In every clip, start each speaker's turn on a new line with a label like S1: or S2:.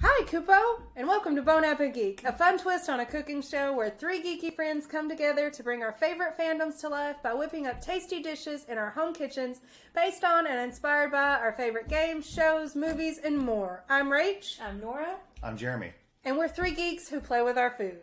S1: Hi, Kupo, and welcome to Bon AppeGeek, a fun twist on a cooking show where three geeky friends come together to bring our favorite fandoms to life by whipping up tasty dishes in our home kitchens based on and inspired by our favorite games, shows, movies, and more. I'm Rach,
S2: I'm Nora.
S3: I'm Jeremy.
S1: and we're three geeks who play with our food.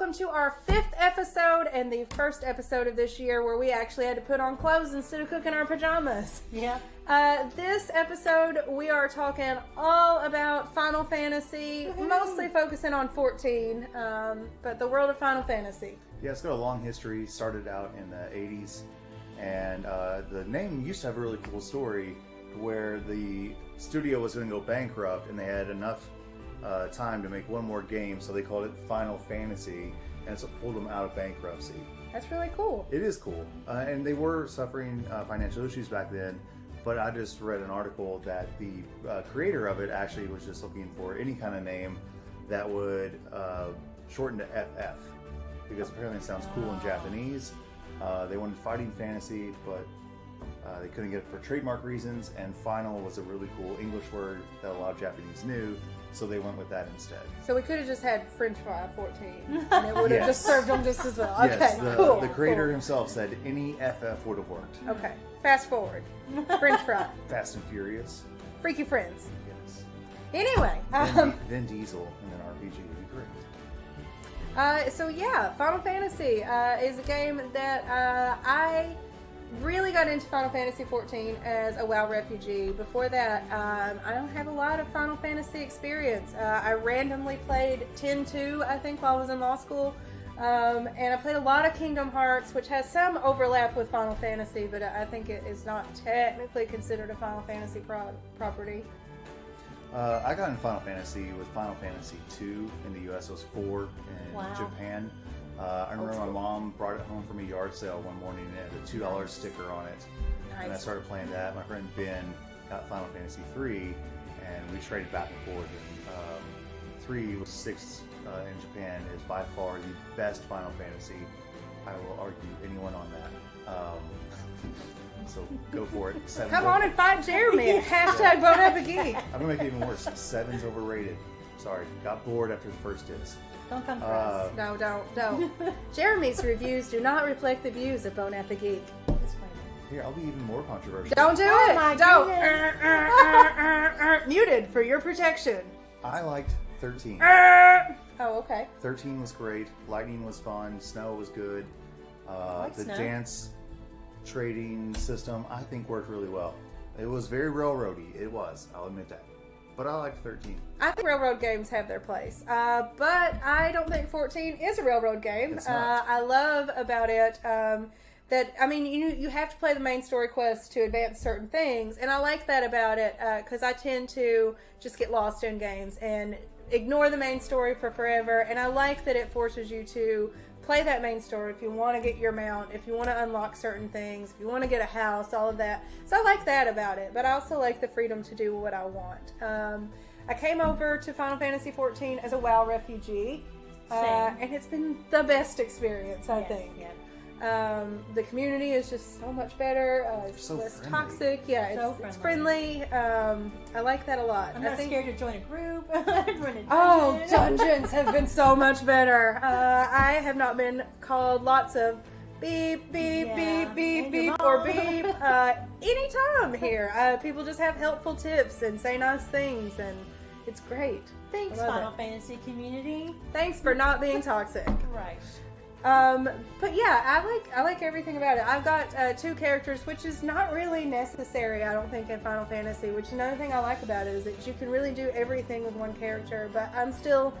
S1: Welcome to our fifth episode and the first episode of this year where we actually had to put on clothes instead of cooking our pajamas.
S2: Yeah.
S1: Uh, this episode, we are talking all about Final Fantasy, mostly focusing on 14, um, but the world of Final Fantasy.
S3: Yeah, it's got a long history. Started out in the 80s, and uh, the name used to have a really cool story where the studio was going to go bankrupt and they had enough uh, time to make one more game, so they called it Final Fantasy, and it's what pulled them out of bankruptcy.
S1: That's really cool.
S3: It is cool, uh, and they were suffering uh, financial issues back then. But I just read an article that the uh, creator of it actually was just looking for any kind of name that would uh, shorten to FF because apparently it sounds cool in Japanese. Uh, they wanted fighting fantasy, but uh, they couldn't get it for trademark reasons. And final was a really cool English word that a lot of Japanese knew, so they went with that instead.
S1: So we could have just had French fry 14, and it would have
S3: Yes.
S1: just served them just as well. Okay,
S3: yes, the,
S1: cool.
S3: the creator
S1: cool.
S3: himself said any FF would have worked.
S1: Okay, fast forward. French fry.
S3: Fast and Furious.
S1: Freaky Friends.
S3: Yes.
S1: Anyway,
S3: Vin,
S1: um,
S3: Vin Diesel in an RPG would be great.
S1: Uh, so yeah, Final Fantasy uh, is a game that uh, I really got into Final Fantasy 14 as a WoW refugee. Before that, um, I don't have a lot of Final Fantasy experience. Uh, I randomly played 10-2, I think, while I was in law school. Um, and I played a lot of Kingdom Hearts, which has some overlap with Final Fantasy, but I think it is not technically considered a Final Fantasy pro- property.
S3: Uh, I got in Final Fantasy with Final Fantasy two in the U.S. It was four in
S2: Wow.
S3: Japan. Uh, I remember my mom brought it home from a yard sale one morning and it had a two dollars sticker on it, and I started playing that. My friend Ben got Final Fantasy three, and we traded back and forth. And um, three was sixth uh, in Japan is by far the best Final Fantasy. I will argue anyone on that. Um, so go for it. Seven's
S1: Come
S3: over-
S1: on and fight Jeremy. Hashtag Bon AppeGeek.
S3: I'm gonna make it even worse. Seven's overrated. Sorry, got bored after the first disc.
S2: Don't come for
S3: Uh,
S2: us.
S1: No, don't, don't. Jeremy's reviews do not reflect the views of Bon
S2: AppeGeek.
S3: Here, I'll be even more controversial.
S1: Don't do
S2: Oh
S1: it.
S2: my
S1: don't.
S2: goodness.
S1: Uh, uh, uh. Muted for your protection.
S3: I liked 13.
S1: Uh. Oh, okay.
S3: 13 was great. Lightning was fun. Snow was good. Uh,
S2: like
S3: the
S2: Snow.
S3: dance trading system, I think, worked really well. It was very railroady. It was. I'll admit that. But I like 13.
S1: I think railroad games have their place, uh, but I don't think 14 is a railroad game. Uh. I love about it um, that I mean you you have to play the main story quest to advance certain things, and I like that about it because I tend to just get lost in games and ignore the main story for forever. And I like that it forces you to play that main story if you want to get your mount, if you want to unlock certain things, if you want to get a house, all of that. So I like that about it, but I also like the freedom to do what I want. Um, I came over to Final Fantasy XIV as a WoW refugee, uh, and it's been the best experience, I
S2: Yes,
S1: think.
S2: yeah.
S1: Um, the community is just so much better. Uh, it's
S3: So
S1: less
S3: friendly.
S1: toxic. Yeah, it's,
S2: So
S1: it's friendly. Um, I like that a lot.
S2: I'm
S1: I
S2: not
S1: think,
S2: scared to join a group. Run a
S1: Oh, dungeons have been so much better. Uh, I have not been called lots of beep, beep,
S2: Yeah.
S1: beep, beep,
S2: And
S1: beep, or beep uh, anytime here. Uh, people just have helpful tips and say nice things, and it's great.
S2: Thanks, Final
S1: it.
S2: Fantasy community.
S1: Thanks for not being toxic.
S2: Right.
S1: Um, but yeah, I like I like everything about it. I've got uh, two characters, which is not really necessary, I don't think, in Final Fantasy. Which another thing I like about it is that you can really do everything with one character. But I'm still,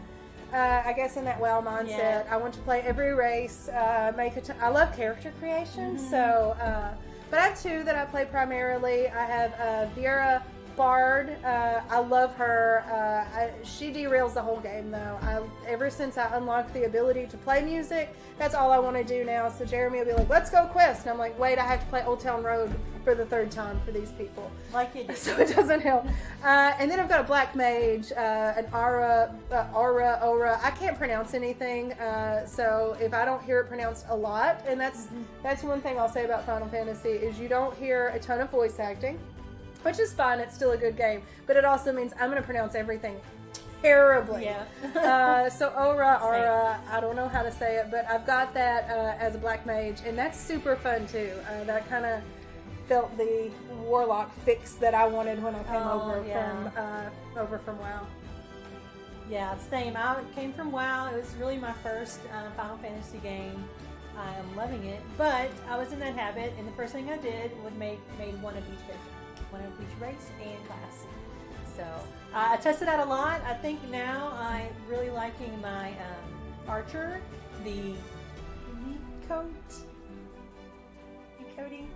S1: uh, I guess, in that WoW mindset.
S2: Yeah.
S1: I want to play every race. Uh, make a t- I love character creation, so. Uh, but I have two that I play primarily. I have uh, Viera Bard. Uh, I love her. Uh, I, she derails the whole game, though. I, ever since I unlocked the ability to play music, that's all I want to do now. So Jeremy will be like, "Let's go quest," and I'm like, "Wait, I have to play Old Town Road for the third time for these people."
S2: Like it.
S1: so it doesn't help. Uh, and then I've got a black mage, uh, an Au Ra, uh, Au Ra, aura. I can't pronounce anything, uh, so if I don't hear it pronounced a lot, and that's that's one thing I'll say about Final Fantasy is you don't hear a ton of voice acting, which is fine. It's still a good game, but it also means I'm going to pronounce everything terribly.
S2: Yeah.
S1: uh, so Au Ra, Au Ra. I don't know how to say it, but I've got that uh, as a black mage, and that's super fun too. Uh, that kind of felt the warlock fix that I wanted when I came
S2: Oh,
S1: over
S2: yeah.
S1: from uh, over from WoW.
S2: Yeah, same. I came from WoW. It was really my first uh, Final Fantasy game. I am loving it, but I was in that habit, and the first thing I did was make made one of each character, one of each race and class. So uh, I tested out a lot. I think now I'm really liking my um, archer, the coat, coating.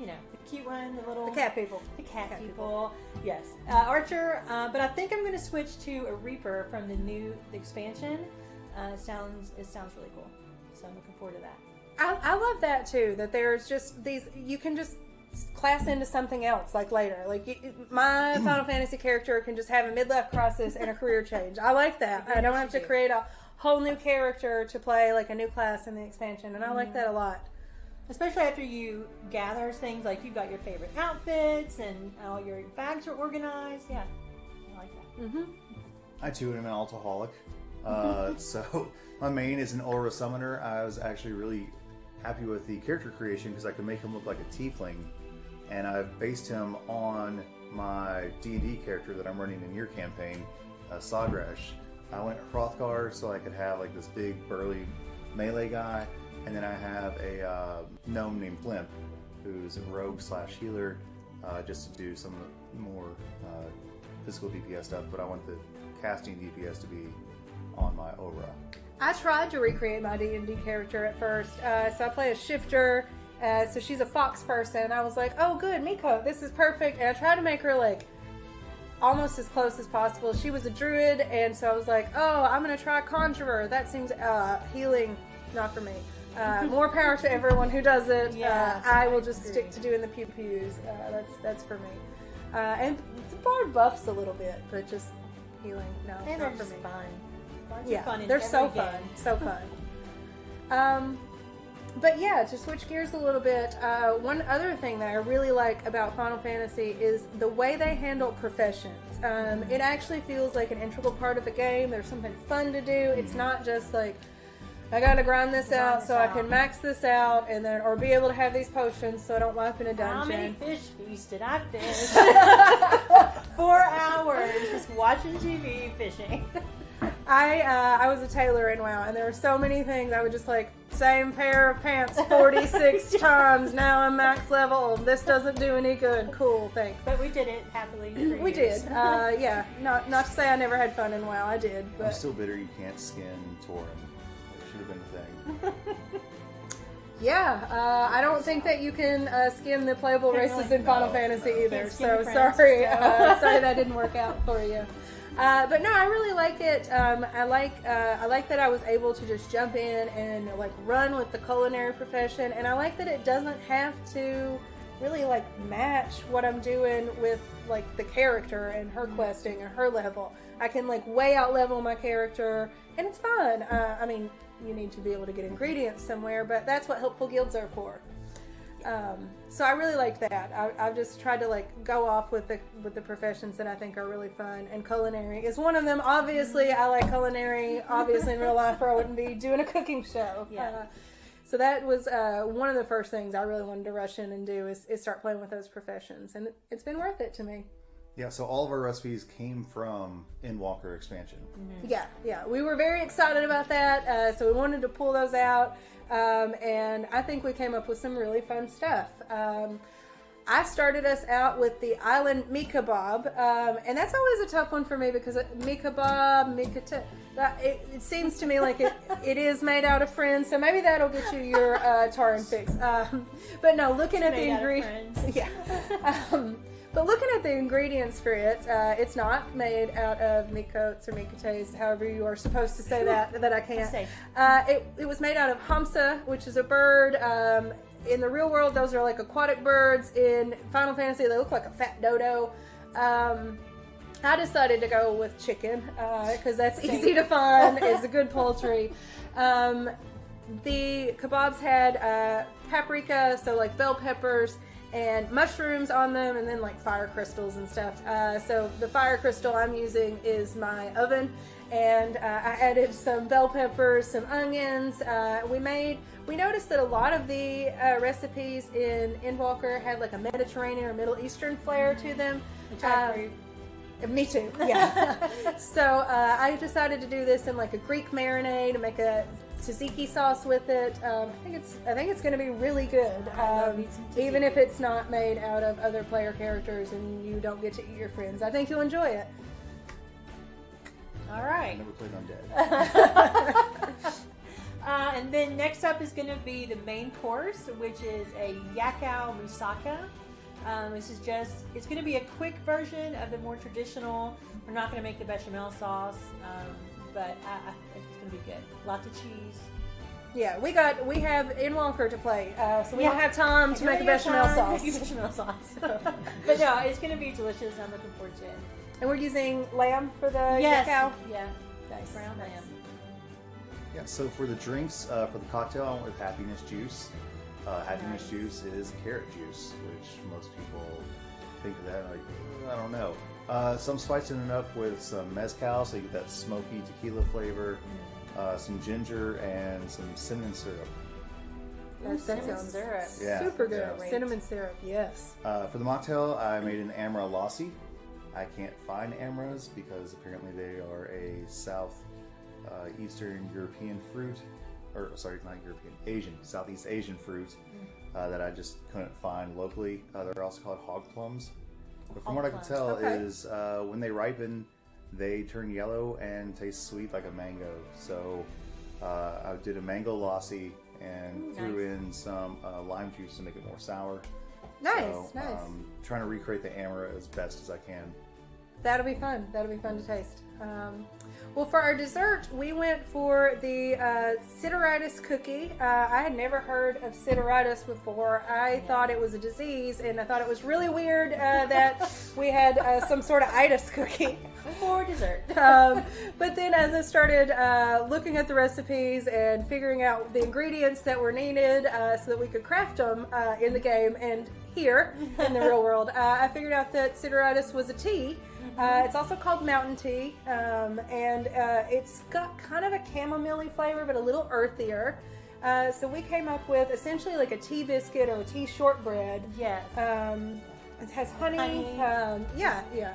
S2: You know, the cute one, the little
S1: The cat people.
S2: the cat,
S1: Cat
S2: people. Yes, uh, Archer. Uh, but I think I'm going to switch to a Reaper from the new expansion. Uh, it sounds it sounds really cool. So I'm looking forward to that.
S1: I, I love that too. That there's just these you can just class into something else like later. Like you, my Final Fantasy character can just have a midlife crisis and a career change. I like that. I don't have to create a whole new character to play like a new class in the expansion, and I like that a lot.
S2: Especially after you gather things like you've got your favorite outfits and all your bags are organized. Yeah, I like that.
S1: Mm-hmm.
S3: I too am an alcoholic. Uh, so my main is an Au Ra summoner. I was actually really happy with the character creation because I could make him look like a tiefling, and I've based him on my D and D character that I'm running in your campaign, uh, Sagrash. I went Hrothgar so I could have like this big burly melee guy, and then I have a uh, gnome named Blimp, who's a rogue slash healer, uh, just to do some more uh, physical DPS stuff. But I want the casting DPS to be on my Au Ra.
S1: I tried to recreate my D and D character at first. Uh, so I play a shifter. Uh, so she's a fox person. I was like, oh, good, Miko, this is perfect. And I tried to make her like almost as close as possible. She was a druid, and so I was like, oh, I'm gonna try conjurer. That seems uh, healing, not for me. Uh, more power to everyone who does it.
S2: Yeah,
S1: uh, I will
S2: I
S1: just stick to doing the pew pews. Uh, that's that's for me. Uh, and the bard buffs a little bit, but just healing, no,
S2: And they're
S1: not for
S2: just
S1: me
S2: fun. Bards
S1: yeah,
S2: fun
S1: they're so
S2: game.
S1: fun, so fun. Um, but yeah, to switch gears a little bit, uh, one other thing that I really like about Final Fantasy is the way they handle professions. Um, it actually feels like an integral part of the game. There's something fun to do. It's not just like I gotta grind this
S2: Grind
S1: out
S2: this
S1: so I can max this out, and then or be able to have these potions so I don't wipe in a dungeon.
S2: How many fish feasts did I fish? Four hours just watching TV fishing.
S1: I uh, I was a tailor in WoW, and there were so many things I would just like same pair of pants forty six times. Now I'm max level. This doesn't do any good. Cool, thanks.
S2: But we did it happily. for
S1: We
S2: years.
S1: did. Uh, yeah, not not to say I never had fun in WoW. I did,
S3: I'm
S1: but
S3: still bitter you can't skin Tauren. It should have been a thing.
S1: yeah, uh, I don't think that you can uh, skin the playable races in Final
S3: no.
S1: Fantasy
S2: Can't
S1: either. So sorry, uh, sorry that didn't work out for you. Uh, but no, I really like it. Um, I like uh, I like that I was able to just jump in and like run with the culinary profession, and I like that it doesn't have to really like match what I'm doing with like the character and her questing and her level. I can like way out level my character, and it's fun. Uh, I mean, you need to be able to get ingredients somewhere, but that's what helpful guilds are for. Um, so I really like that. I, I've just tried to like go off with the with the professions that I think are really fun, and culinary is one of them. Obviously, I like culinary. Obviously, in real life, or I wouldn't be doing a cooking show.
S2: Yeah.
S1: Uh, so that was uh, one of the first things I really wanted to rush in and do is, is start playing with those professions, and it's been worth it to me.
S3: Yeah, so all of our recipes came from Endwalker expansion.
S1: Yeah, yeah. We were very excited about that, uh, so we wanted to pull those out, um, and I think we came up with some really fun stuff. Um, I started us out with the island Miq-Abob, um, and that's always a tough one for me because Miq-Abob, mikata, that- it, it seems to me like it, it is made out of friends, so maybe that'll get you your uh, Tauren fix. Um, but no, looking at the ingredients, yeah. Um, but looking at the ingredients for it, uh, it's not made out of meat coats or meat cotes, however you are supposed to say that, that I can't. Uh, it, it was made out of hamsa, which is a bird. Um, in the real world, those are like aquatic birds. In Final Fantasy, they look like a fat dodo. Um, I decided to go with chicken because that's easy to find. it's a good poultry. Um, the kebabs had uh, paprika, so like bell peppers and mushrooms on them, and then like fire crystals and stuff. Uh, so the fire crystal I'm using is my oven, and uh, I added some bell peppers, some onions. Uh, we made. We noticed that a lot of the uh, recipes in Endwalker had like a Mediterranean or Middle Eastern flair to them. Uh, me too. Yeah. so uh, I decided to do this in like a Greek marinade to make a tzatziki sauce with it. Um, I think it's I think it's going to be really good. Um, even if it's not made out of other player characters and you don't get to eat your friends, I think you'll enjoy it.
S2: All right.
S3: I
S2: right.
S3: never played Undead.
S2: Uh, and then next up is going to be the main course, which is a yakow moussaka. Um, this is just, it's going to be a quick version of the more traditional. We're not going to make the bechamel sauce, um, but I, I think it's going to be good. Lots of cheese.
S1: Yeah, we got we have Endwalker to play, uh, so we
S2: Yeah.
S1: don't have time to make a bechamel
S2: time
S1: sauce.
S2: make a bechamel sauce. but no, it's going to be delicious. I'm looking forward to it.
S1: And we're using lamb for the
S2: yes.
S1: yakow.
S2: Yeah.
S1: Nice.
S2: Brown
S1: nice.
S2: lamb.
S3: Yeah, so for the drinks, uh, for the cocktail, I went with happiness juice. Uh, happiness
S2: Nice.
S3: juice is carrot juice, which most people think of that like, "Uh, I don't know. Uh, so I'm spicing it up with some mezcal, so you get that smoky tequila flavor, uh, some ginger, and some cinnamon syrup.
S1: That, that
S2: Cinnamon
S1: sounds
S2: syrup.
S3: Yeah,
S1: super good.
S3: yeah.
S2: Great.
S1: Cinnamon syrup, yes.
S3: Uh, for the mocktail, I made an Amra Lassi. I can't find Amras because apparently they are a South uh, Eastern European fruit, or sorry, not European, Asian, Southeast Asian fruit uh, that I just couldn't find locally. Uh, they're also called hog plums. But from
S2: Hog
S3: what I can tell,
S1: okay.
S3: is uh, when they ripen, they turn yellow and taste sweet like a mango. So uh, I did a mango lassi and
S2: Ooh,
S3: threw
S2: nice.
S3: in some uh, lime juice to make it more sour.
S1: Nice,
S3: So,
S1: nice.
S3: Um, trying to recreate the Amara as best as I can.
S1: That'll be fun. That'll be fun to taste. Um, well, for our dessert, we went for the uh, sideritis cookie. Uh, I had never heard of sideritis before. I thought it was a disease, and I thought it was really weird uh, that we had uh, some sort of itis cookie.
S2: For dessert.
S1: um, but then as I started uh, looking at the recipes and figuring out the ingredients that were needed uh, so that we could craft them uh, in the game and here in the real world, uh, I figured out that sideritis was a tea. Uh, it's also called mountain tea, um, and uh, it's got kind of a chamomile flavor, but a little earthier. Uh, so we came up with essentially like a tea biscuit or a tea shortbread
S2: yes.
S1: um, it has honey.
S2: Honey.
S1: Um, yeah, yeah.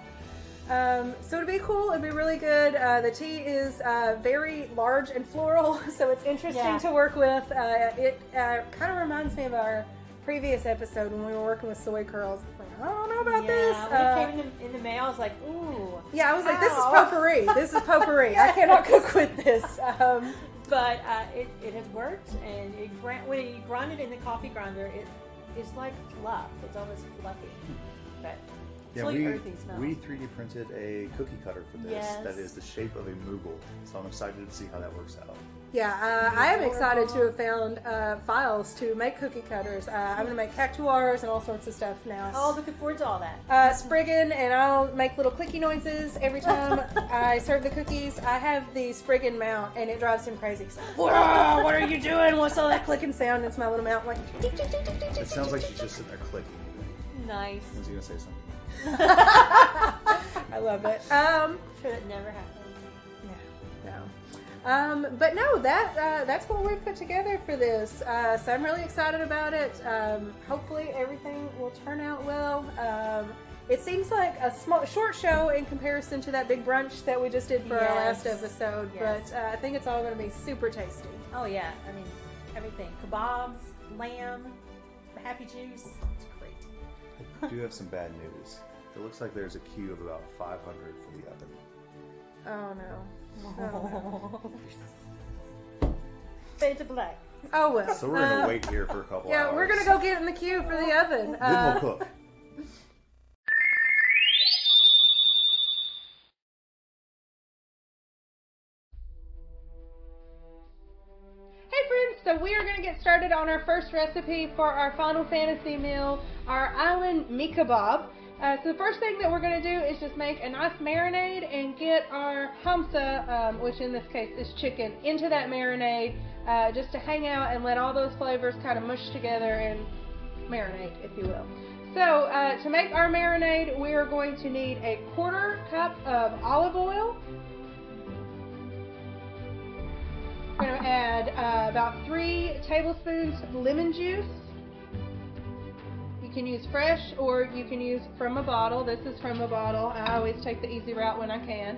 S1: Um, so it'd be cool. It'd be really good. Uh, the tea is uh, very large and floral, so it's interesting
S2: Yeah.
S1: to work with. Uh, it uh, kind of reminds me of our previous episode when we were working with soy curls. Like, I don't know about this.
S2: yeah,
S1: Uh,
S2: when it came in the, in the mail, I was like, ooh.
S1: yeah, I was like, this is
S2: Ow.
S1: potpourri. This is potpourri. I cannot cook with this. Um,
S2: But uh, it, it has worked, and it when you grind it in the coffee grinder, it is like fluff. It's almost fluffy. But
S3: Yeah,
S2: really
S3: we, we 3D printed a cookie cutter for this
S2: Yes.
S3: that is the shape of a Moogle. So I'm excited to see how that works out.
S1: Yeah, uh, I am excited to have found uh, files to make cookie cutters. Uh, I'm going to make cactuars and all sorts of stuff now.
S2: oh, looking forward to all that.
S1: uh, Spriggan, and I'll make little clicky noises every time I serve the cookies. I have the Spriggan mount, and it drives him crazy. He's like, Whoa, what are you doing? What's all that clicking sound? It's my little mount, like.
S3: It sounds like she's just sitting there clicking.
S2: Nice.
S3: Was he gonna say something?
S1: I love it. Um,
S2: Sure that never happened.
S1: no, no. Um, but no, that uh, that's what we've put together for this. Uh, so I'm really excited about it. Um, hopefully everything will turn out well. Um, it seems like a small, short show in comparison to that big brunch that we just did for our last episode.
S2: Yes.
S1: But uh, I think it's all going to be super tasty.
S2: Oh yeah, I mean everything: kebabs, lamb, happy juice. It's great.
S3: I do have some bad news. It looks like there's a queue of about 500 for the oven.
S1: Oh no. Oh,
S2: Fade to black.
S1: Oh well.
S3: So we're gonna
S1: Uh,
S3: wait here for a couple
S1: Yeah,
S3: hours.
S1: we're gonna go get in the queue for the oven.
S3: Then
S1: Uh,
S3: we'll cook.
S1: Get started on our first recipe for our Final Fantasy meal, our Island Meat Kebab. Uh, so the first thing that we're going to do is just make a nice marinade and get our hamsa, um, which in this case is chicken, into that marinade uh, just to hang out and let all those flavors kind of mush together and marinate, if you will. So uh, to make our marinade, we are going to need a quarter cup of olive oil. Going to add uh, about three tablespoons of lemon juice You can use fresh or you can use from a bottle. This is from a bottle. I always take the easy route when I can.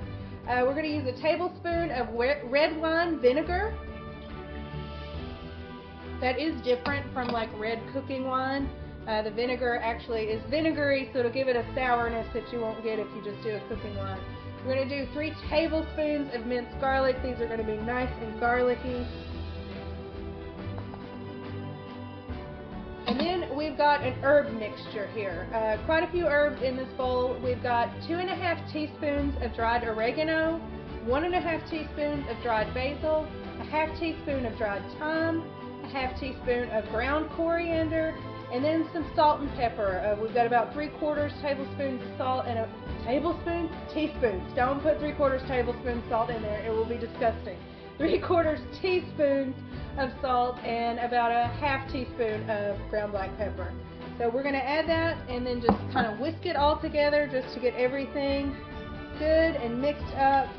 S1: Uh, we're going to use a tablespoon of red wine vinegar. That is different from like red cooking wine. Uh, the vinegar actually is vinegary, so it'll give it a sourness that you won't get if you just do a cooking wine. We're going to do three tablespoons of minced garlic. These are going to be nice and garlicky. And then we've got an herb mixture here. Uh, quite a few herbs in this bowl. We've got two and a half teaspoons of dried oregano, one and a half teaspoons of dried basil, a half teaspoon of dried thyme, a half teaspoon of ground coriander, and then some salt and pepper. Uh, we've got about three quarters tablespoons of salt and a tablespoon, teaspoons. Don't put three quarters tablespoon salt in there. It will be disgusting. Three quarters teaspoons of salt and about a half teaspoon of ground black pepper. So we're going to add that and then just kind of whisk it all together just to get everything good and mixed up.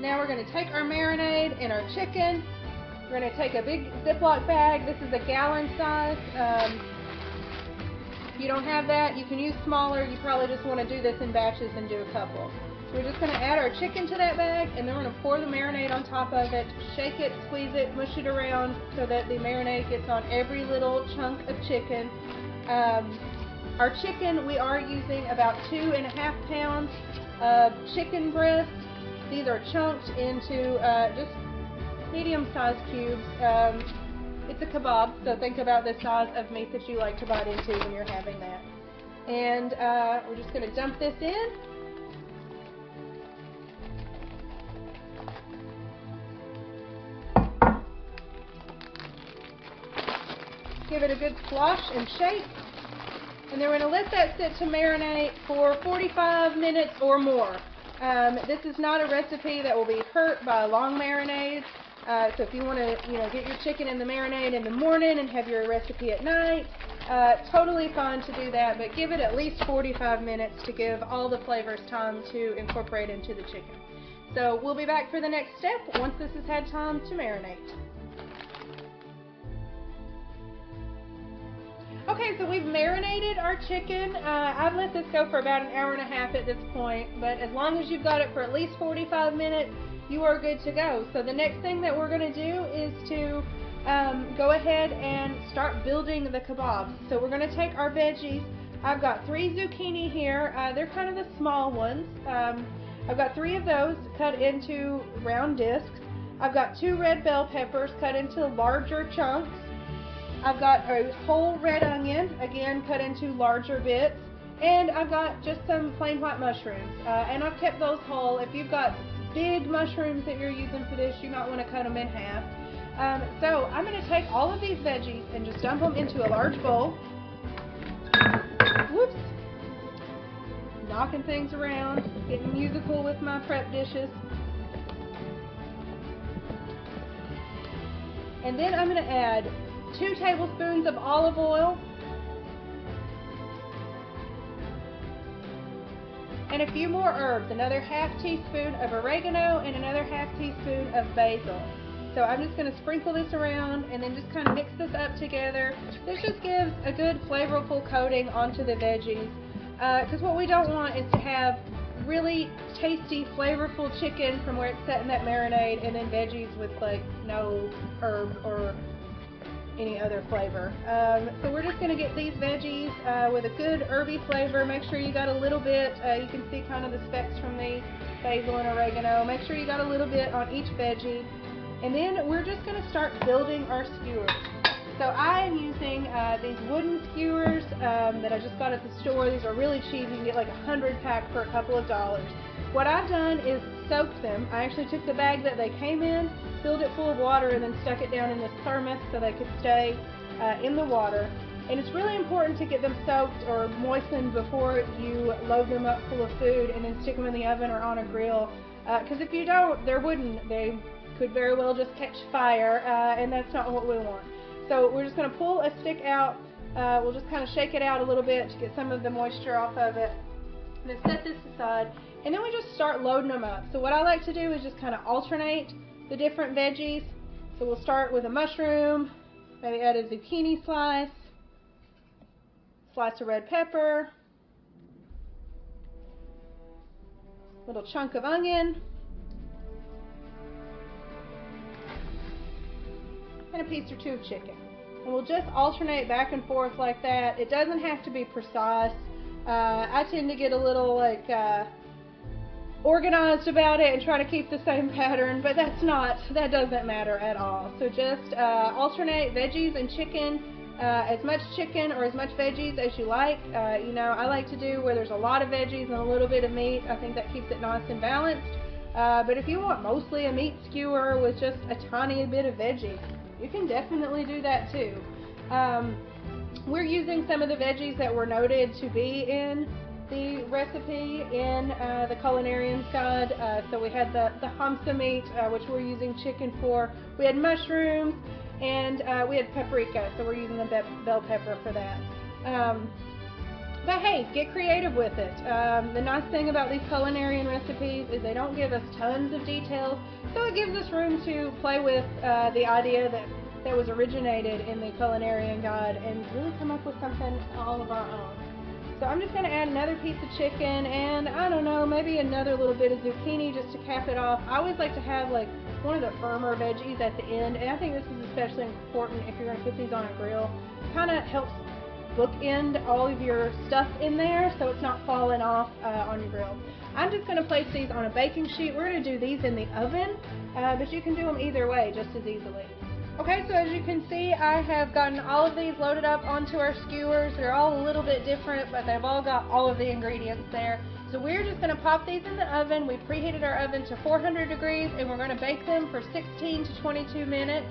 S1: Now we're going to take our marinade and our chicken. We're going to take a big Ziploc bag. This is a gallon size. Um, if you don't have that, you can use smaller. You probably just want to do this in batches and do a couple. So we're just going to add our chicken to that bag, and then we're going to pour the marinade on top of it, shake it, squeeze it, mush it around so that the marinade gets on every little chunk of chicken. Um, our chicken, we are using about two and a half pounds of chicken breast. These are chunked into uh, just medium-sized cubes. Um, it's a kebab, so think about the size of meat that you like to bite into when you're having that. And uh, we're just going to dump this in. Give it a good slosh and shake. And then we're going to let that sit to marinate for 45 minutes or more. Um, this is not a recipe that will be hurt by a long marinade. Uh, so if you want to, you know, get your chicken in the marinade in the morning and have your recipe at night, uh, totally fine to do that, but give it at least 45 minutes to give all the flavors time to incorporate into the chicken. So we'll be back for the next step once this has had time to marinate. Okay, so we've marinated our chicken. Uh, I've let this go for about an hour and a half at this point, but as long as you've got it for at least 45 minutes, you are good to go. So the next thing that we're going to do is to um, go ahead and start building the kebabs. So we're going to take our veggies. I've got three zucchini here. Uh, they're kind of the small ones. Um, I've got three of those cut into round discs. I've got two red bell peppers cut into larger chunks. I've got a whole red onion, again cut into larger bits. And I've got just some plain white mushrooms. Uh, and I've kept those whole. If you've got big mushrooms that you're using for this, you might want to cut them in half. Um, so I'm going to take all of these veggies and just dump them into a large bowl. Whoops. Knocking things around, getting musical with my prep dishes. And then I'm going to add two tablespoons of olive oil and a few more herbs, another half teaspoon of oregano and another half teaspoon of basil. So I'm just going to sprinkle this around and then just kind of mix this up together. This just gives a good flavorful coating onto the veggies. Because uh, what we don't want is to have really tasty, flavorful chicken from where it's set in that marinade and then veggies with like no herb or any other flavor. Um, so we're just going to get these veggies uh, with a good herby flavor. Make sure you got a little bit, uh, you can see kind of the specks from the basil and oregano. Make sure you got a little bit on each veggie. And then we're just going to start building our skewers. So I am using uh, these wooden skewers um, that I just got at the store. These are really cheap. You can get like a hundred pack for a couple of dollars. What I've done is soaked them. I actually took the bag that they came in, filled it full of water, and then stuck it down in this thermos so they could stay uh, in the water. And it's really important to get them soaked or moistened before you load them up full of food and then stick them in the oven or on a grill. Because uh, if you don't, they're wooden. They could very well just catch fire, uh, and that's not what we want. So we're just going to pull a stick out. Uh, we'll just kind of shake it out a little bit to get some of the moisture off of it. And then set this aside. And then we just start loading them up. So what I like to do is just kind of alternate the different veggies. So we'll start with a mushroom, maybe add a zucchini slice, slice of red pepper, little chunk of onion, and a piece or two of chicken. And we'll just alternate back and forth like that. It doesn't have to be precise. Uh, I tend to get a little like uh, organized about it and try to keep the same pattern, but that's not, that doesn't matter at all. So just uh, alternate veggies and chicken, uh, as much chicken or as much veggies as you like. Uh, you know, I like to do where there's a lot of veggies and a little bit of meat. I think that keeps it nice and balanced. Uh, but if you want mostly a meat skewer with just a tiny bit of veggies, you can definitely do that too. Um, we're using some of the veggies that were noted to be in the recipe in uh, the Culinarian's Guide. Uh, so we had the, the hamsa meat, uh, which we're using chicken for. We had mushrooms, and uh, we had paprika, so we're using the be- bell pepper for that. Um, but hey, get creative with it. Um, the nice thing about these culinarian recipes is they don't give us tons of details, so it gives us room to play with uh, the idea that that was originated in the culinarian guide and really come up with something all of our own. So I'm just going to add another piece of chicken and I don't know, maybe another little bit of zucchini just to cap it off. I always like to have like one of the firmer veggies at the end, and I think this is especially important if you're going to put these on a grill. It kind of helps bookend all of your stuff in there so it's not falling off uh, on your grill. I'm just going to place these on a baking sheet. We're going to do these in the oven, uh, but you can do them either way just as easily. Okay, so as you can see, I have gotten all of these loaded up onto our skewers. They're all a little bit different, but they've all got all of the ingredients there. So we're just going to pop these in the oven. We preheated our oven to 400 degrees, and we're going to bake them for 16 to 22 minutes.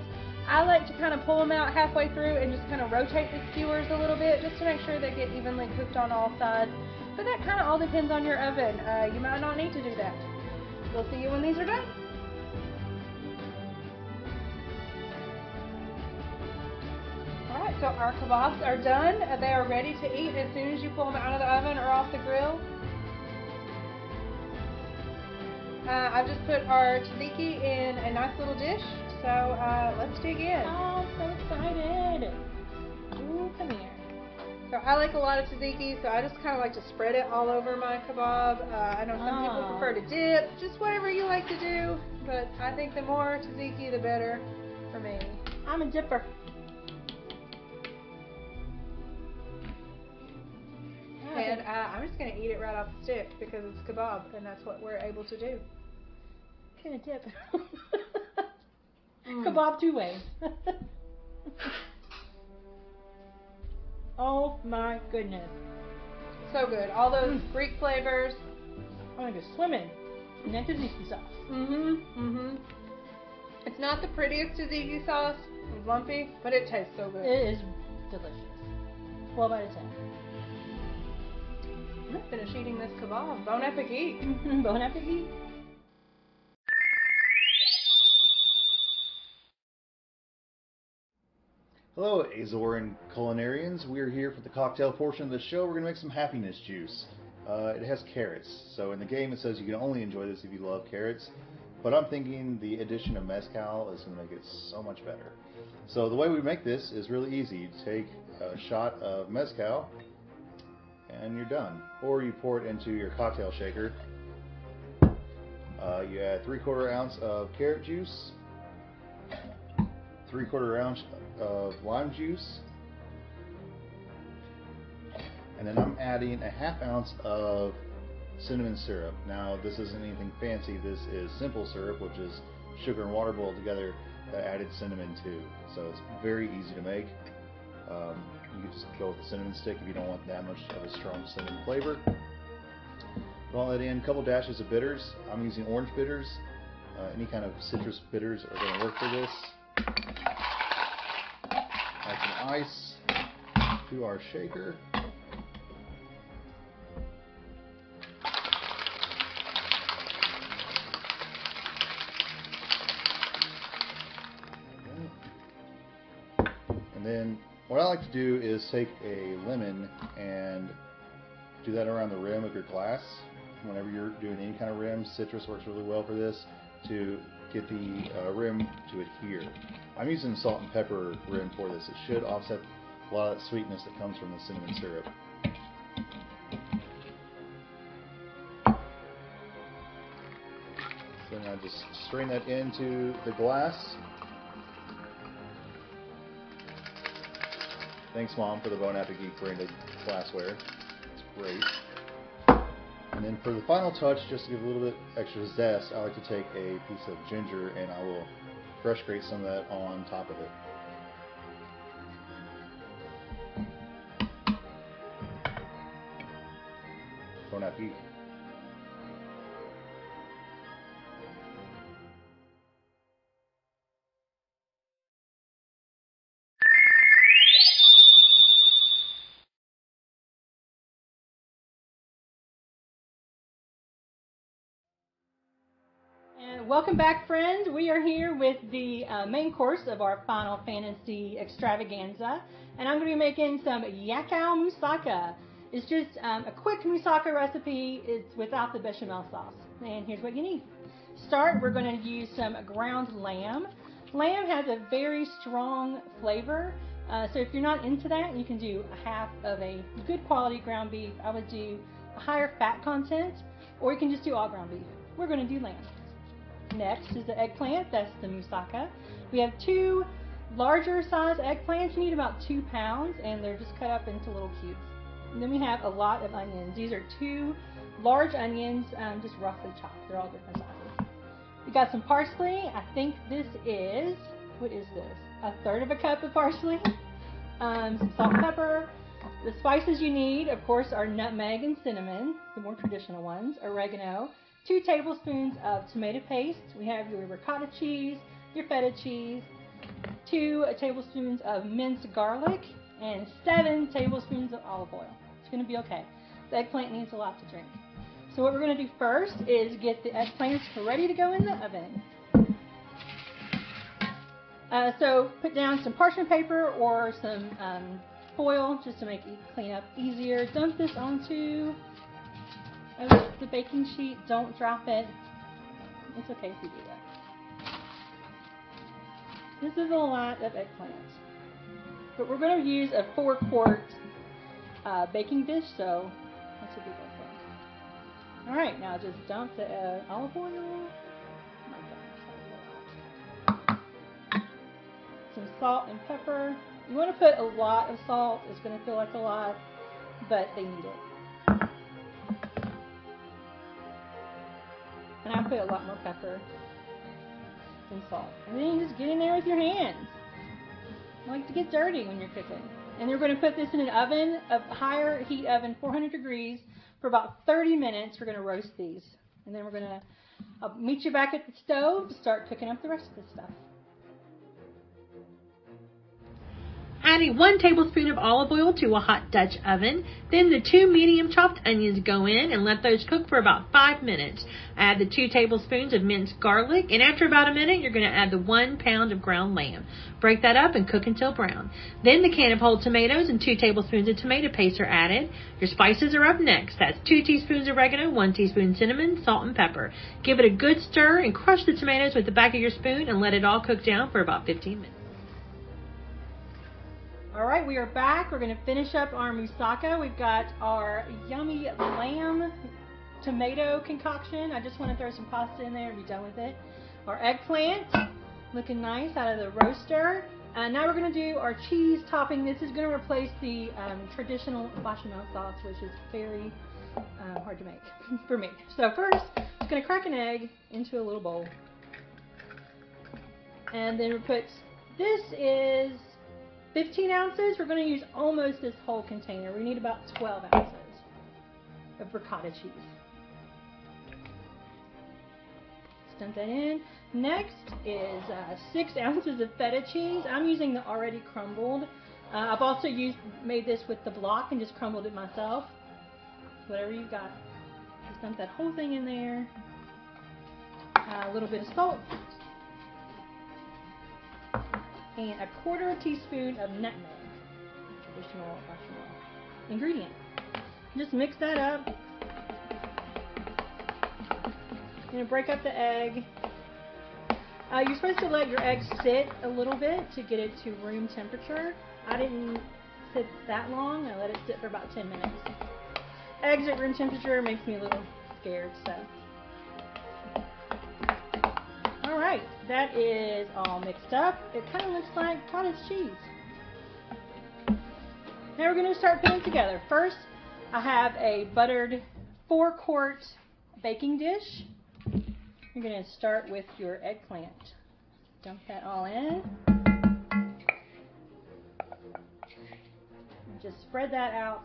S1: I like to kind of pull them out halfway through and just kind of rotate the skewers a little bit just to make sure they get evenly cooked on all sides. But that kind of all depends on your oven. Uh, you might not need to do that. We'll see you when these are done. So our kebabs are done. They are ready to eat as soon as you pull them out of the oven or off the grill. Uh, I've just put our tzatziki in a nice little dish so uh, let's dig in.
S2: Oh, I'm so excited. Ooh, come here.
S1: So I like a lot of tzatziki, so I just kind of like to spread it all over my kebab. Uh, I know some oh. people prefer to dip, just whatever you like to do. But I think the more tzatziki, the better for me.
S2: I'm a dipper.
S1: And uh, I'm just going to eat it right off the stick because it's kebab, and that's what we're able to do.
S2: Can a dip. Mm. Kebab two ways. oh my goodness.
S1: So good. All those mm. Greek flavors.
S2: I want to go swimming in that tzatziki sauce.
S1: Mm-hmm. Mm-hmm. It's not the prettiest tzatziki sauce. It's lumpy, but it tastes so good.
S2: It is delicious. 12 out of 10.
S1: I'm gonna finish eating this kebab. Bon appetit.
S2: bon appetit.
S3: Hello, Eorzean culinarians. We're here for the cocktail portion of the show. We're going to make some happiness juice. Uh, it has carrots, so in the game it says you can only enjoy this if you love carrots. But I'm thinking the addition of mezcal is going to make it so much better. So the way we make this is really easy. You take a shot of mezcal, and you're done. Or you pour it into your cocktail shaker. Uh, you add three quarter ounce of carrot juice, three quarter ounce of lime juice. And then I'm adding a half ounce of cinnamon syrup. Now, this isn't anything fancy. This is simple syrup, which is sugar and water boiled together. that added cinnamon too. So it's very easy to make. Um, you can just go with the cinnamon stick if you don't want that much of a strong cinnamon flavor. Put all that in. A couple dashes of bitters. I'm using orange bitters. Uh, any kind of citrus bitters are going to work for this. Add some ice to our shaker. What I like to do is take a lemon and do that around the rim of your glass. Whenever you're doing any kind of rim, citrus works really well for this to get the uh, rim to adhere. I'm using salt and pepper rim for this. It should offset a lot of that sweetness that comes from the cinnamon syrup. So then I just strain that into the glass. Thanks, Mom, for the Bon AppeGeek branded glassware. It's great. And then for the final touch, just to give a little bit extra zest, I like to take a piece of ginger and I will fresh grate some of that on top of it. Bon appetit.
S2: Welcome back, friends. We are here with the uh, main course of our Final Fantasy extravaganza, and I'm going to be making some yakow moussaka. It's just um, a quick moussaka recipe. It's without the bechamel sauce. And here's what you need. Start, we're going to use some ground lamb. Lamb has a very strong flavor, uh, so if you're not into that, you can do a half of a good quality ground beef. I would do a higher fat content, or you can just do all ground beef. We're going to do lamb. Next is the eggplant. That's the moussaka. We have two larger size eggplants. You need about two pounds, and they're just cut up into little cubes. And then we have a lot of onions. These are two large onions, um, just roughly chopped. They're all different sizes. We got some parsley. I think this is what is this? A third of a cup of parsley. Um, some salt and pepper. The spices you need, of course, are nutmeg and cinnamon, the more traditional ones. Oregano two tablespoons of tomato paste. We have your ricotta cheese, your feta cheese, two tablespoons of minced garlic, and seven tablespoons of olive oil. It's going to be okay. The eggplant needs a lot to drink. So what we're going to do first is get the eggplants ready to go in the oven. Uh, so put down some parchment paper or some um, foil just to make it clean up easier. Dump this onto of the baking sheet. Don't drop it. It's okay if you do that. This is a lot of eggplant. But we're going to use a four quart uh, baking dish, so that should be okay. Alright, now just dump the uh, olive oil. Oh. Some salt and pepper. You want to put a lot of salt. It's going to feel like a lot, but they need it. And I put a lot more pepper and salt. And then you just get in there with your hands. I like to get dirty when you're cooking. And you're going to put this in an oven, a higher heat oven, 400 degrees, for about 30 minutes. We're going to roast these. And then we're going to uh, I'll meet you back at the stove to start cooking up the rest of the stuff.
S4: Adding one tablespoon of olive oil to a hot Dutch oven. Then the two medium chopped onions go in and let those cook for about five minutes. Add the two tablespoons of minced garlic, and after about a minute, you're going to add the one pound of ground lamb. Break that up and cook until brown. Then the can of whole tomatoes and two tablespoons of tomato paste are added. Your spices are up next. That's two teaspoons of oregano, one teaspoon cinnamon, salt, and pepper. Give it a good stir and crush the tomatoes with the back of your spoon and let it all cook down for about 15 minutes.
S2: All right, we are back. We're going to finish up our moussaka. We've got our yummy lamb tomato concoction. I just want to throw some pasta in there and be done with it. Our eggplant, looking nice out of the roaster. And now we're going to do our cheese topping. This is going to replace the um, traditional bechamel sauce, which is very uh, hard to make for me. So first, I'm going to crack an egg into a little bowl. And then we put, this is 15 ounces. We're going to use almost this whole container. We need about 12 ounces of ricotta cheese. Dump that in. Next is uh, six ounces of feta cheese. I'm using the already crumbled. Uh, I've also used made this with the block and just crumbled it myself. Whatever you've got. Just dump that whole thing in there. Uh, a little bit of salt. And a quarter teaspoon of nutmeg. Traditional ingredient. Just mix that up. I'm gonna break up the egg. Uh, you're supposed to let your egg sit a little bit to get it to room temperature. I didn't sit that long. I let it sit for about 10 minutes. Eggs at room temperature makes me a little scared, so. Alright, that is all mixed up. It kind of looks like cottage cheese. Now we're going to start putting together. First, I have a buttered four quart baking dish. You're going to start with your eggplant. Dump that all in. Just spread that out.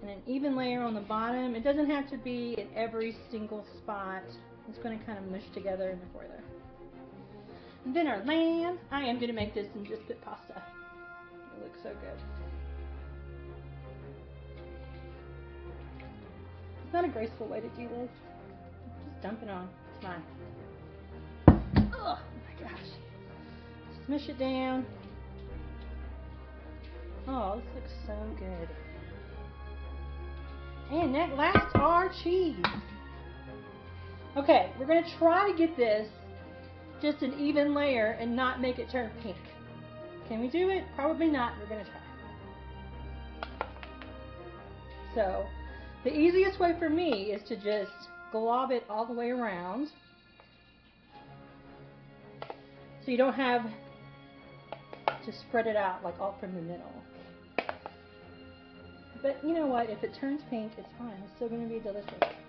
S2: And an even layer on the bottom. It doesn't have to be in every single spot. It's going to kind of mush together in the boiler. And then our lamb. I am going to make this and just put pasta. It looks so good. It's not a graceful way to do this. Just dump it on. It's fine. Oh my gosh. Smush it down. Oh, this looks so good. And that last our cheese. Okay, we're going to try to get this just an even layer and not make it turn pink. Can we do it? Probably not. We're going to try. So, the easiest way for me is to just glob it all the way around. So you don't have to spread it out like all from the middle. But you know what? If it turns pink, it's fine. It's still going to be delicious.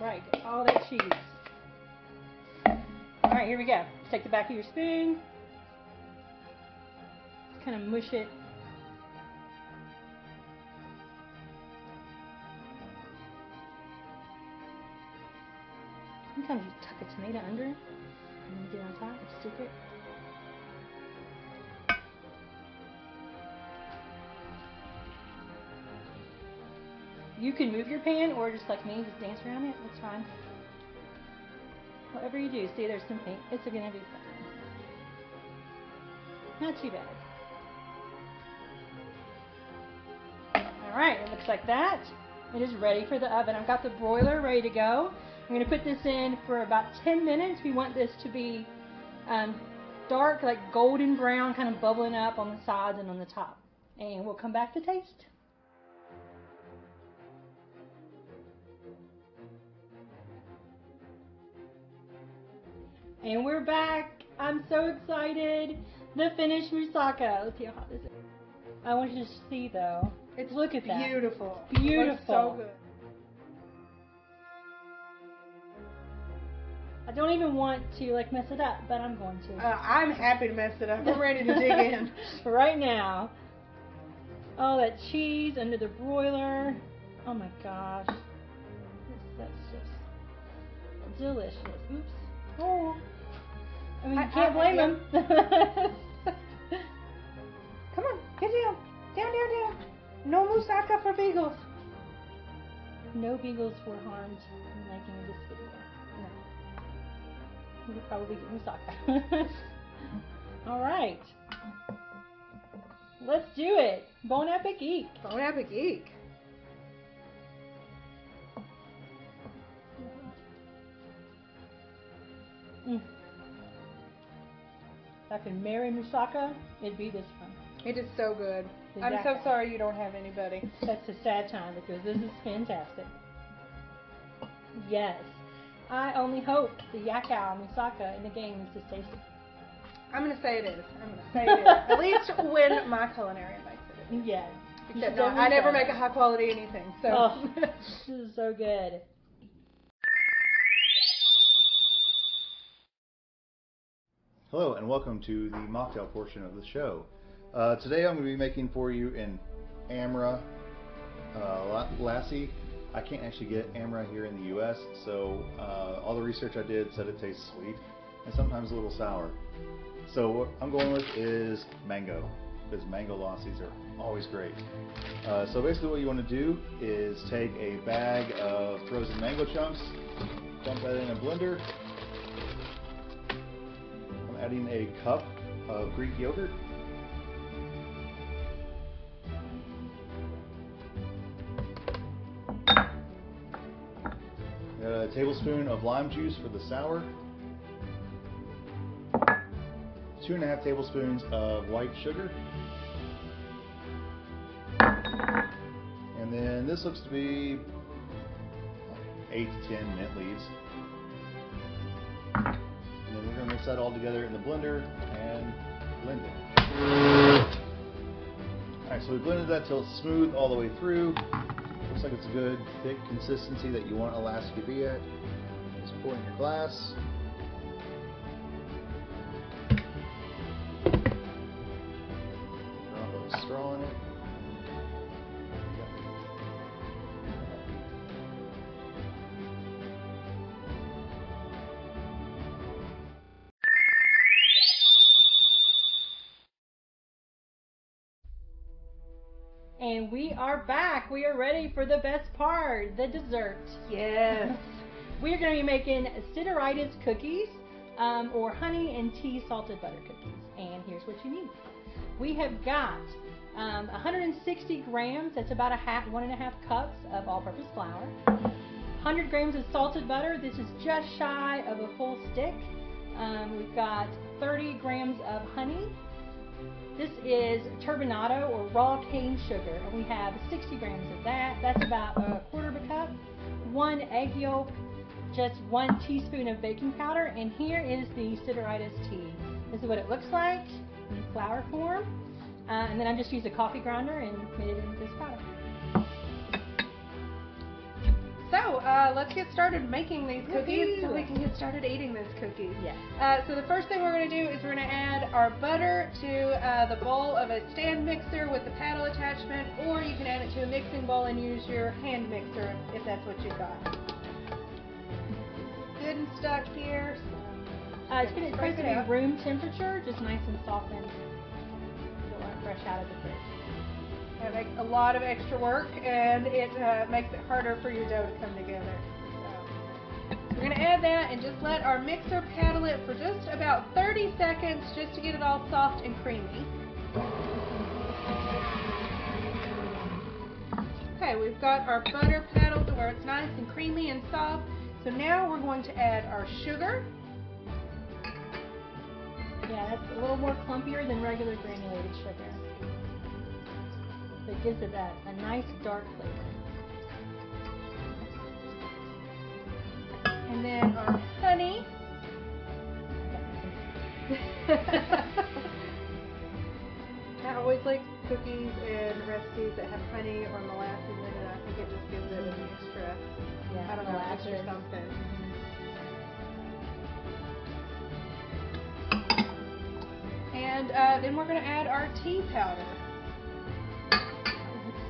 S2: All right, get all that cheese. All right, here we go. Take the back of your spoon. Kind of mush it. Sometimes you tuck a tomato under and then get on top. It's secret. You can move your pan or just like me, just dance around it. It's fine. Whatever you do, see there's some pink. It's gonna be fine. Not too bad. Alright, it looks like that. It is ready for the oven. I've got the broiler ready to go. I'm going to put this in for about 10 minutes. We want this to be um, dark, like golden brown, kind of bubbling up on the sides and on the top. And we'll come back to taste. And we're back. I'm so excited. The finished moussaka. Let's see how hot this is. I want you to see though.
S1: It's
S2: Look at that.
S1: beautiful.
S2: Beautiful.
S1: Looks so good.
S2: I don't even want to like mess it up, but I'm going to.
S1: Uh, I'm happy to mess it up. I'm ready to dig in.
S2: right now. Oh, that cheese under the broiler. Oh my gosh. That's, that's just delicious. Oops. Oh. I mean, you
S1: I-
S2: can't
S1: I-
S2: blame
S1: yeah.
S2: them.
S1: Come on, get down. Down, down, down. No moussaka for beagles.
S2: no beagles were harmed in making this video. No. We would probably get moussaka. Alright. Let's do it. Bon appetit.
S1: Bon appetit.
S2: Mm. If I could marry moussaka, it'd be this one.
S1: It is so good. I'm so sorry you don't have anybody.
S2: That's a sad time because this is fantastic. Yes. I only hope the yakow moussaka in the game is as tasty.
S1: I'm gonna say it is. I'm gonna say it is. At least when my culinarian makes it.
S2: Yes.
S1: Except not, I never make a high quality anything. So
S2: Oh, this is so good.
S3: Hello and welcome to the mocktail portion of the show. Uh, today I'm going to be making for you an Amra uh, Lassi. I can't actually get Amra here in the U.S., so uh, all the research I did said it tastes sweet and sometimes a little sour. So what I'm going with is mango, because mango lassis are always great. Uh, so basically what you want to do is take a bag of frozen mango chunks, dump that in a blender, adding a cup of Greek yogurt. A tablespoon of lime juice for the sour. Two and a half tablespoons of white sugar. And then this looks to be eight to ten mint leaves. Mix that all together in the blender and blend it. Alright, so we blended that till it's smooth all the way through. Looks like it's a good, thick consistency that you want a lassi to be at. Just pour in your glass.
S2: Are back. We are ready for the best part, the dessert.
S1: yes.
S2: We are going to be making sideritis cookies um, or honey and tea salted butter cookies. And here's what you need. We have got um, 160 grams, that's about a half, one and a half cups of all-purpose flour. 100 grams of salted butter. This is just shy of a full stick. Um, we've got 30 grams of honey. This is turbinado or raw cane sugar, and we have 60 grams of that. That's about a quarter of a cup. One egg yolk, just one teaspoon of baking powder, and here is the sideritis tea. This is what it looks like in flour form. Uh, and then I just used a coffee grinder and made it into this powder.
S1: So uh, let's get started making these cookies so we can get started eating these cookies.
S2: Yeah.
S1: Uh, so the first thing we're going to do is we're going to add our butter to uh, the bowl of a stand mixer with the paddle attachment, or you can add it to a mixing bowl and use your hand mixer if that's what you've got. Good and stuck here.
S2: Uh, it's gonna, it's
S1: Break
S2: supposed to be room temperature, just nice and softened. Don't want it fresh out of the fridge.
S1: That makes a lot of extra work, and it uh, makes it harder for your dough to come together. So we're going to add that and just let our mixer paddle it for just about 30 seconds just to get it all soft and creamy. Okay, we've got our butter paddled to where it's nice and creamy and soft. So now we're going to add our sugar.
S2: Yeah, that's a little more clumpier than regular granulated sugar. It gives it that a nice dark flavor.
S1: And then our honey. I always like cookies and recipes that have honey or molasses in it. I think it just gives it an extra,
S2: Yeah,
S1: I don't know, extra something. And uh, then we're going to add our tea powder.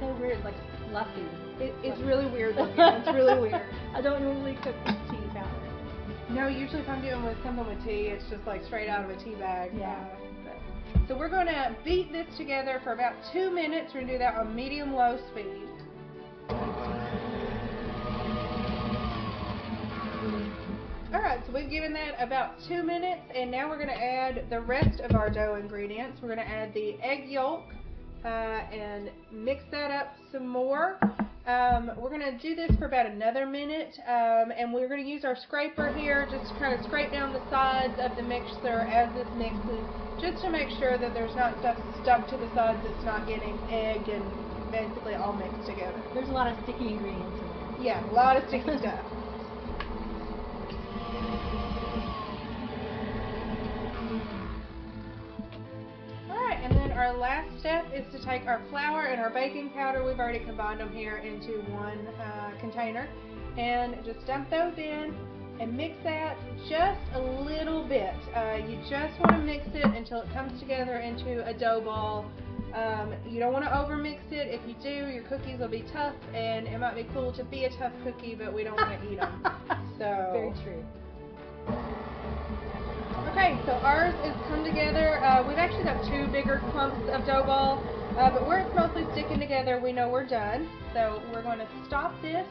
S2: It's so weird, like fluffy.
S1: It, it's really weird looking. It's really weird.
S2: I don't normally cook with tea powder.
S1: No, usually if I'm doing with something with tea, it's just like straight out of a tea bag.
S2: Yeah.
S1: Uh, so we're going to beat this together for about two minutes. We're going to do that on medium-low speed. All right, so we've given that about two minutes, and now we're going to add the rest of our dough ingredients. We're going to add the egg yolk uh, and mix that up some more. Um, we're going to do this for about another minute, um, and we're going to use our scraper here just to kind of scrape down the sides of the mixer as this mixes, just to make sure that there's not stuff stuck to the sides that's not getting egg and basically all mixed together.
S2: There's a lot of sticky ingredients in there.
S1: Yeah, a lot of sticky stuff. And then our last step is to take our flour and our baking powder, we've already combined them here into one uh, container, and just dump those in and mix that just a little bit. Uh, you just want to mix it until it comes together into a dough ball. Um, you don't want to overmix it. If you do, your cookies will be tough, and it might be cool to be a tough cookie, but we don't want to eat them. So
S5: Very true.
S1: Okay, so ours is come together. Uh, we've actually got two bigger clumps of dough ball, uh, but where it's mostly sticking together, we know we're done. So we're going to stop this,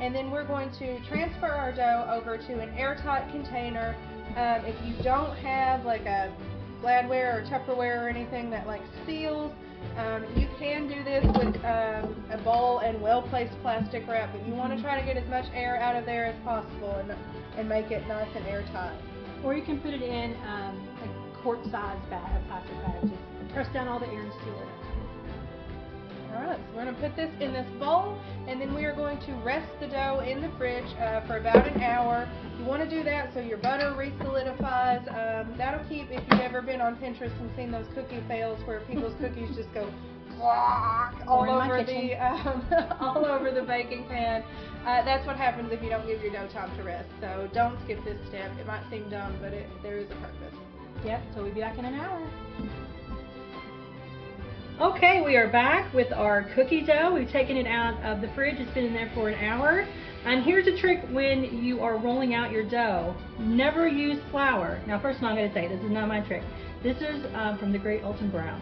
S1: and then we're going to transfer our dough over to an airtight container. Um, if you don't have like a Gladware or Tupperware or anything that like seals, um, you can do this with um, a bowl and well-placed plastic wrap, but you want to try to get as much air out of there as possible and, and make it nice and airtight.
S5: Or you can put it in um, a quart-sized bag, a plastic bag. Just press down all the air and seal it.
S1: Alright, so we're going to put this in this bowl, and then we are going to rest the dough in the fridge uh, for about an hour. You want to do that so your butter re-solidifies. Um, that'll keep, if you've ever been on Pinterest and seen those cookie fails where people's cookies just go all
S5: Or in my
S1: over the um, all over the baking pan. Uh, that's what happens if you don't give your dough time to rest. So don't skip this step. It might seem dumb, but it, there is a purpose.
S5: Yep, so we'll be back in an hour.
S2: Okay, we are back with our cookie dough. We've taken it out of the fridge. It's been in there for an hour. And here's a trick when you are rolling out your dough. Never use flour. Now, first of all, I'm going to say this is not my trick. This is um, from the great Alton Brown.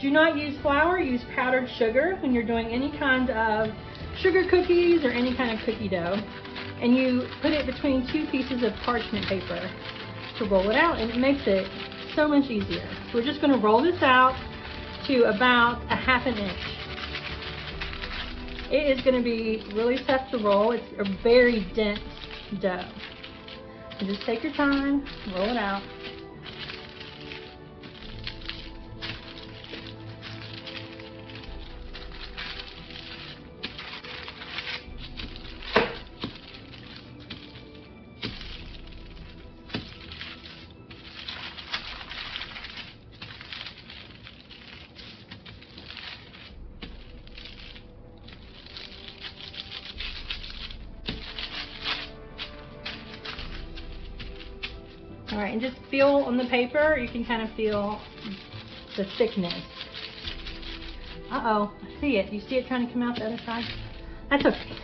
S2: Do not use flour. Use powdered sugar when you're doing any kind of sugar cookies or any kind of cookie dough. And you put it between two pieces of parchment paper to roll it out, and it makes it so much easier. So we're just going to roll this out to about a half an inch. It is going to be really tough to roll. It's a very dense dough. So just take your time, roll it out. Feel on the paper, you can kind of feel the thickness. Uh-oh, I see it. You see it trying to come out the other side? That's okay.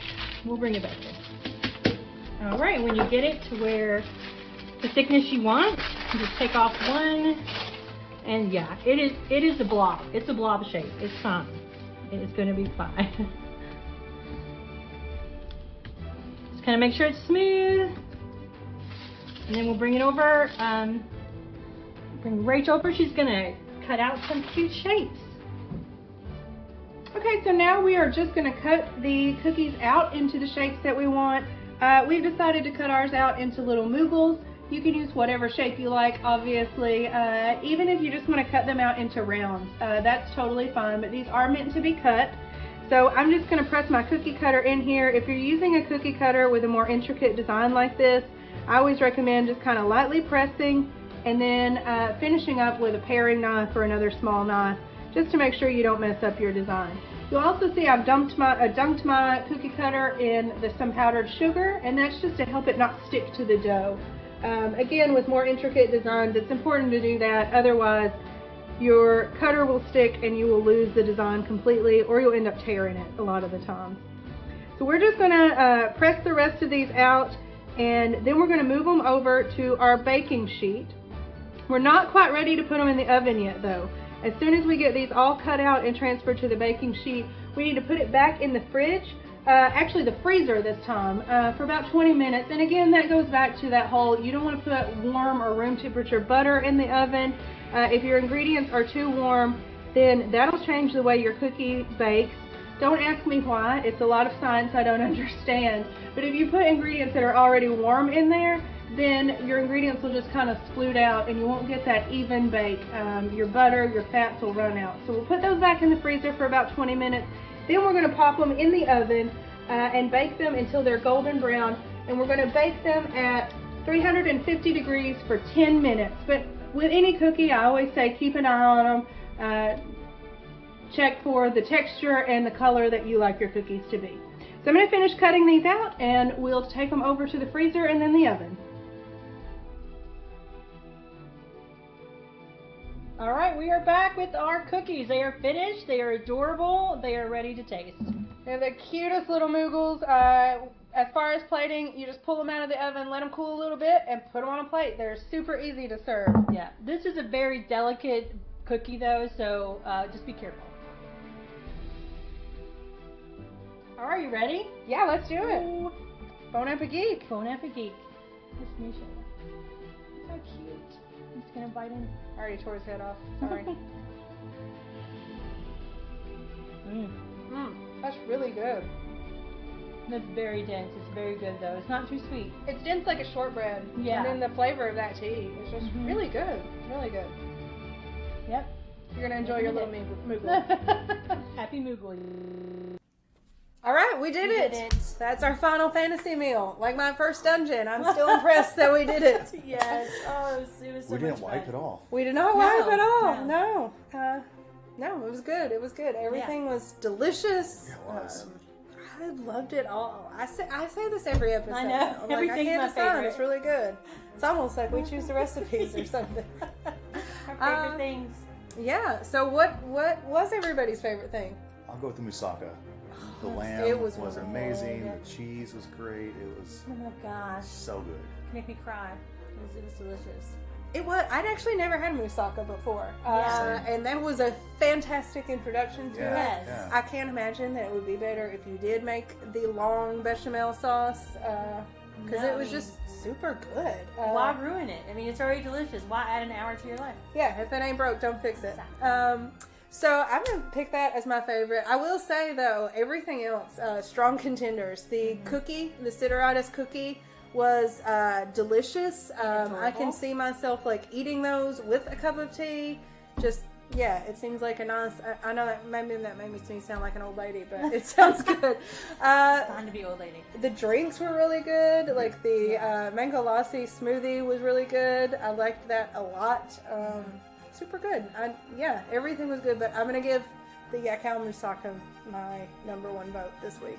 S2: We'll bring it back in. All right, when you get it to where the thickness you want, you just take off one, and yeah, it is it is a blob. It's a blob shape. It's fine. It's going to be fine. just kind of make sure it's smooth. And then we'll bring it over, um, bring Rach over. She's gonna cut out some cute shapes.
S1: Okay, so now we are just going to cut the cookies out into the shapes that we want. Uh, we've decided to cut ours out into little moogles. You can use whatever shape you like, obviously. Uh, even if you just want to cut them out into rounds, uh, that's totally fine, but these are meant to be cut. So I'm just going to press my cookie cutter in here. If you're using a cookie cutter with a more intricate design like this, I always recommend just kind of lightly pressing and then uh, finishing up with a paring knife or another small knife just to make sure you don't mess up your design. You'll also see I've dumped my, uh, dunked my cookie cutter in the, some powdered sugar and that's just to help it not stick to the dough. Um, again, with more intricate designs, it's important to do that. Otherwise, your cutter will stick and you will lose the design completely or you'll end up tearing it a lot of the times. So we're just going to uh, press the rest of these out and then we're going to move them over to our baking sheet. We're not quite ready to put them in the oven yet though. As soon as we get these all cut out and transferred to the baking sheet, we need to put it back in the fridge, uh, actually the freezer this time, uh, for about 20 minutes. And again, that goes back to that whole, you don't want to put warm or room temperature butter in the oven. Uh, if your ingredients are too warm, then that'll change the way your cookie bakes. Don't ask me why, it's a lot of science I don't understand. But if you put ingredients that are already warm in there, then your ingredients will just kind of sploot out and you won't get that even bake. Um, your butter, your fats will run out. So we'll put those back in the freezer for about 20 minutes. Then we're going to pop them in the oven uh, and bake them until they're golden brown. And we're going to bake them at 350 degrees for 10 minutes. But with any cookie, I always say keep an eye on them. uh, check for the texture and the color that you like your cookies to be. So I'm going to finish cutting these out and we'll take them over to the freezer and then the oven.
S2: All right, we are back with our cookies. They are finished. They are adorable. They are ready to taste.
S1: They're the cutest little moogles. Uh, as far as plating, you just pull them out of the oven, let them cool a little bit, and put them on a plate. They're super easy to serve.
S2: Yeah, this is a very delicate cookie though, so uh, just be careful. All right, you ready?
S1: Yeah, let's do it.
S2: Ooh,
S1: Bon appetit.
S2: Bon appetit. Miss Misha. Look how cute. I'm gonna bite in.
S1: I already tore his head off. Sorry.
S2: Mm.
S1: mm, that's really good.
S2: That's very dense. It's very good though. It's not too sweet.
S1: It's dense like a shortbread.
S2: Yeah.
S1: And then the flavor of that tea is just
S2: Mhm.
S1: really good. Really good.
S2: Yep.
S1: You're gonna enjoy your little moog- moogle.
S2: Happy Moogle.
S1: All right, we did
S2: We
S1: it.
S2: did it.
S1: That's our final fantasy meal. Like my first dungeon. I'm still impressed that we did it.
S2: Yes. Oh, it was, it was so
S3: we didn't
S2: much
S3: wipe
S2: fun.
S3: at all.
S1: We did not
S2: No,
S1: wipe at all. No.
S2: no.
S1: Uh, no, it was good. It was good. Everything was delicious.
S3: It was.
S1: Um, I loved it all. I say I say this every episode.
S2: I know.
S1: I'm like, I
S2: Everything's
S1: can't
S2: my
S1: decide.
S2: favorite.
S1: It's really good. It's almost like we choose the recipes or something.
S2: Our favorite
S1: Um,
S2: things.
S1: Yeah. So what what was everybody's favorite thing?
S3: I'll go with the moussaka. The
S1: Yes,
S3: lamb
S1: it
S3: was,
S1: was
S3: amazing.
S1: good.
S3: The cheese was great. It was
S2: Oh my gosh.
S3: so good.
S2: Make me cry. It was, it was delicious.
S1: It was. I'd actually never had moussaka before, uh, and that was a fantastic introduction to
S3: Yeah,
S1: it.
S2: Yes.
S3: yeah.
S1: I can't imagine that it would be better if you did make the long bechamel sauce, because
S2: No,
S1: it
S2: I
S1: was
S2: mean-
S1: just super good. Uh,
S2: Why ruin it? I mean, it's already delicious. Why add an hour to your life?
S1: Yeah, if it ain't broke, don't fix it.
S2: Exactly.
S1: Um, so I'm gonna pick that as my favorite. I will say though, everything else, uh, strong contenders. The cookie, the Sideritis cookie, was uh, delicious. Um, I can see myself like eating those with a cup of tea. Just yeah, it seems like a nice. I, I know that maybe that made me sound like an old lady, but it sounds good. Uh,
S2: Time to be old lady.
S1: the drinks were really good. Like the uh, mango lassi smoothie was really good. I liked that a lot. Um, super good. I, yeah, everything was good. But I'm gonna give the Yakow Moussaka my number one vote this week.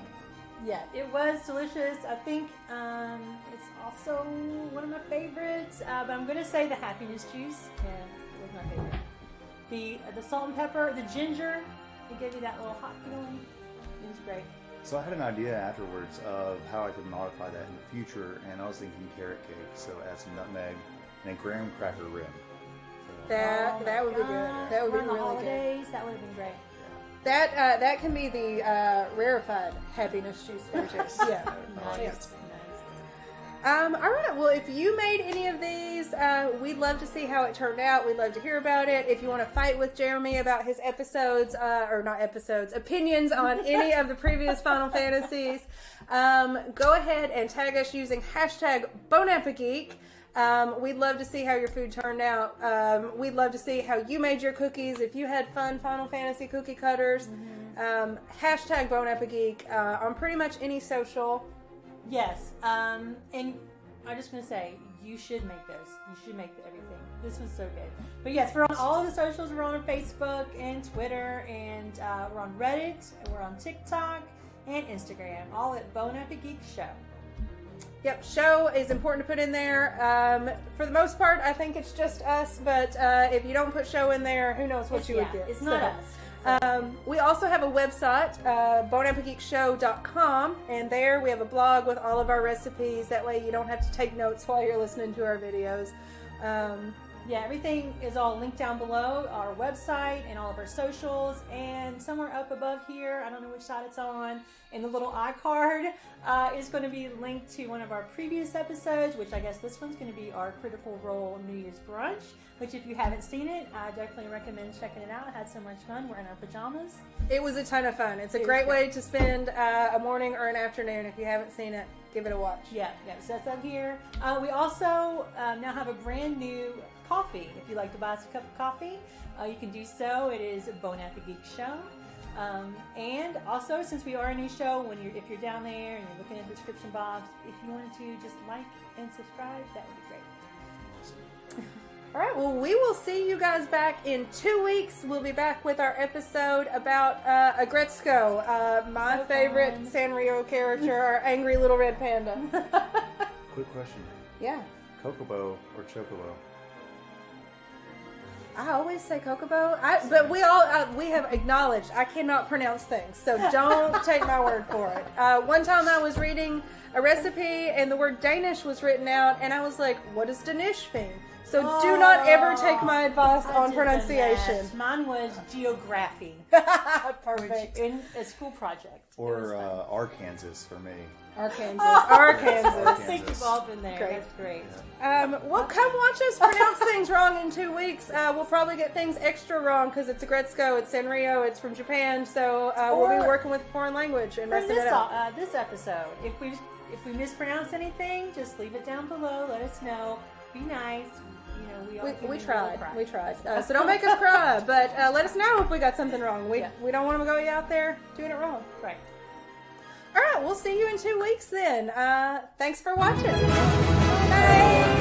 S2: Yeah, it was delicious. I think um, it's also one of my favorites. Uh, but I'm gonna say the happiness juice. Yeah, it was my favorite. The the salt and pepper, the ginger, it gave you that little hot feeling. It was great.
S3: So I had an idea afterwards of how I could modify that in the future, and I was thinking carrot cake. So add some nutmeg and a graham cracker rim.
S1: That that would be good. That would be really good.
S2: That would have been great.
S1: That uh, that can be the uh, rarefied happiness juice. juice. Yeah.
S2: Nice.
S1: Um, all right. Well, if you made any of these, uh, we'd love to see how it turned out. We'd love to hear about it. If you want to fight with Jeremy about his episodes, uh, or not episodes, opinions on any of the previous Final Fantasies, um, go ahead and tag us using hashtag BonAppeGeek. Um, we'd love to see how your food turned out. Um, we'd love to see how you made your cookies. If you had fun Final Fantasy cookie cutters, um, hashtag BonAppeGeek uh, on pretty much any social.
S2: Yes, um, and I'm just gonna say you should make this. You should make everything. This was so good. But yes, we're on all of the socials. We're on Facebook and Twitter, and uh, we're on Reddit, and we're on TikTok and Instagram. All at Bon AppeGeek Show.
S1: Yep, show is important to put in there. Um, for the most part, I think it's just us, but uh, if you don't put show in there, who knows what
S2: It's-
S1: you
S2: yeah,
S1: would get.
S2: It's not
S1: So,
S2: us.
S1: Um, we also have a website, uh, and there we have a blog with all of our recipes. That way you don't have to take notes while you're listening to our videos. Um,
S2: Yeah, everything is all linked down below our website and all of our socials, and somewhere up above here, I don't know which side it's on, in the little iCard uh, is going to be linked to one of our previous episodes, which I guess this one's going to be our Critical Role New Year's brunch. Which, if you haven't seen it, I definitely recommend checking it out. I Had so much fun. We're in our pajamas.
S1: it was a ton of fun. It's a
S2: It
S1: great way to spend uh, a morning or an afternoon. If you haven't seen it, give it a watch.
S2: Yeah, yeah. So that's up here. Uh, we also um, now have a brand new Ko-Fi. If you'd like to buy us a cup of coffee, uh, you can do so. It is a Bon AppeGeek Show. Um, and also, since we are a new show, when you're if you're down there and you're looking at the description box, if you wanted to just like and subscribe, that would be great.
S1: All right. Well, we will see you guys back in two weeks. We'll be back with our episode about uh, Aggretsuko, uh, my
S2: So
S1: favorite
S2: fun.
S1: Sanrio character, our angry little red panda.
S3: Quick question:
S1: Yeah.
S3: Kokobo or Chocobo?
S1: I always say Kokobo, I, but we all uh, we have acknowledged I cannot pronounce things, so don't take my word for it. Uh, one time I was reading a recipe and the word Danish was written out, and I was like, "What does Danish mean?" So do not ever take my advice
S2: I
S1: on pronunciation.
S2: Mine was geography,
S1: Perfect.
S2: in a school project.
S3: Or uh, Arkansas for me.
S1: Arkansas.
S2: I
S1: Arkansas.
S2: think you've all been there.
S1: Great.
S2: That's great.
S1: Um, well, come watch us pronounce things wrong in two weeks. Uh, we'll probably get things extra wrong because it's Aggretsuko, it's Sanrio, it's from Japan, so uh, we'll be working with foreign language and messing
S2: this,
S1: it up.
S2: uh, this episode, if we if we mispronounce anything, just leave it down below. Let us know. Be nice. You know, we
S1: We, tried. We tried. Uh, so don't make us cry, but uh, let us know if we got something wrong. We,
S2: Yeah.
S1: we don't want to go out there doing it wrong.
S2: Right.
S1: All right, we'll see you in two weeks then. Uh, thanks for watching. Bye.